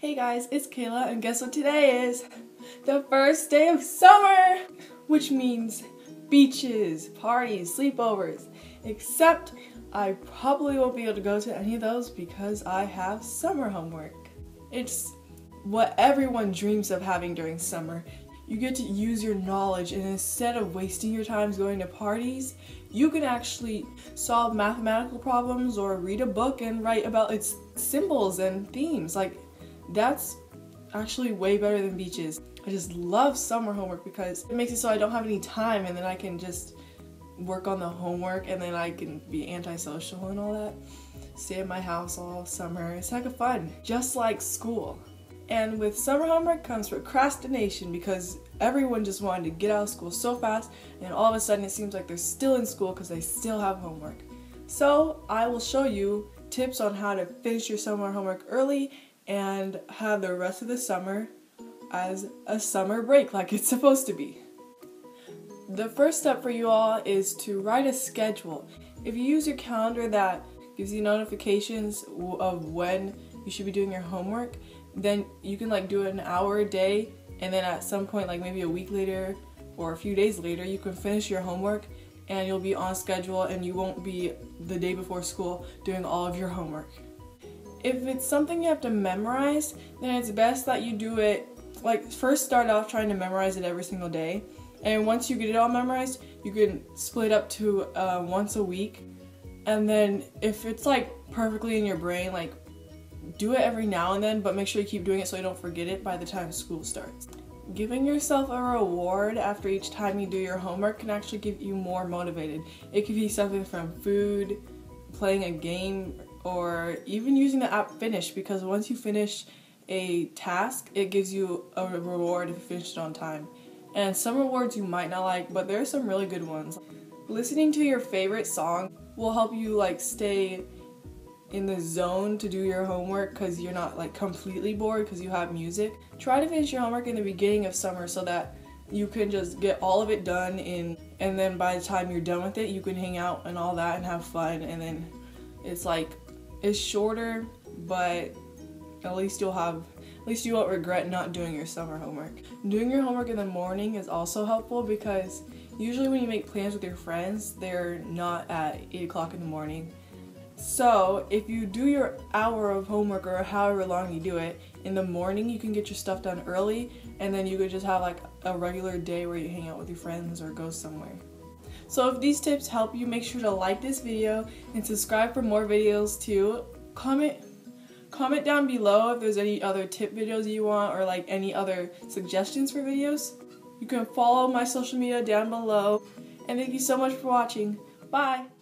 Hey guys, it's Kaila, and guess what today is? The first day of summer! Which means beaches, parties, sleepovers. Except I probably won't be able to go to any of those because I have summer homework. It's what everyone dreams of having during summer. You get to use your knowledge, and instead of wasting your time going to parties, you can actually solve mathematical problems or read a book and write about its symbols and themes. Like, that's actually way better than beaches. I just love summer homework because it makes it so I don't have any time and then I can just work on the homework and then I can be antisocial and all that. Stay in my house all summer. It's heck of fun, just like school. And with summer homework comes procrastination because everyone just wanted to get out of school so fast and all of a sudden it seems like they're still in school because they still have homework. So I will show you tips on how to finish your summer homework early and have the rest of the summer as a summer break like it's supposed to be. The first step for you all is to write a schedule. If you use your calendar that gives you notifications of when you should be doing your homework, then you can like do it an hour a day and then at some point like maybe a week later or a few days later you can finish your homework and you'll be on schedule and you won't be the day before school doing all of your homework if it's something you have to memorize, then it's best that you do it like first start off trying to memorize it every single day. And once you get it all memorized, you can split up to uh, once a week. And then if it's like perfectly in your brain, like do it every now and then, but make sure you keep doing it so you don't forget it by the time school starts. Giving yourself a reward after each time you do your homework can actually get you more motivated. It could be something from food, playing a game, or even using the app Finish because once you finish a task, it gives you a reward if you finish it on time. And some rewards you might not like, but there are some really good ones. Listening to your favorite song will help you like stay in the zone to do your homework because you're not like completely bored because you have music. Try to finish your homework in the beginning of summer so that you can just get all of it done in and then by the time you're done with it you can hang out and all that and have fun and then it's like it's shorter, but at least you'll have at least you won't regret not doing your summer homework. Doing your homework in the morning is also helpful because usually when you make plans with your friends, they're not at 8 o'clock in the morning. So if you do your hour of homework or however long you do it, in the morning you can get your stuff done early and then you could just have like a regular day where you hang out with your friends or go somewhere. So if these tips help you, make sure to like this video and subscribe for more videos too. Comment comment down below if there's any other tip videos you want or like any other suggestions for videos. You can follow my social media down below. And thank you so much for watching. Bye!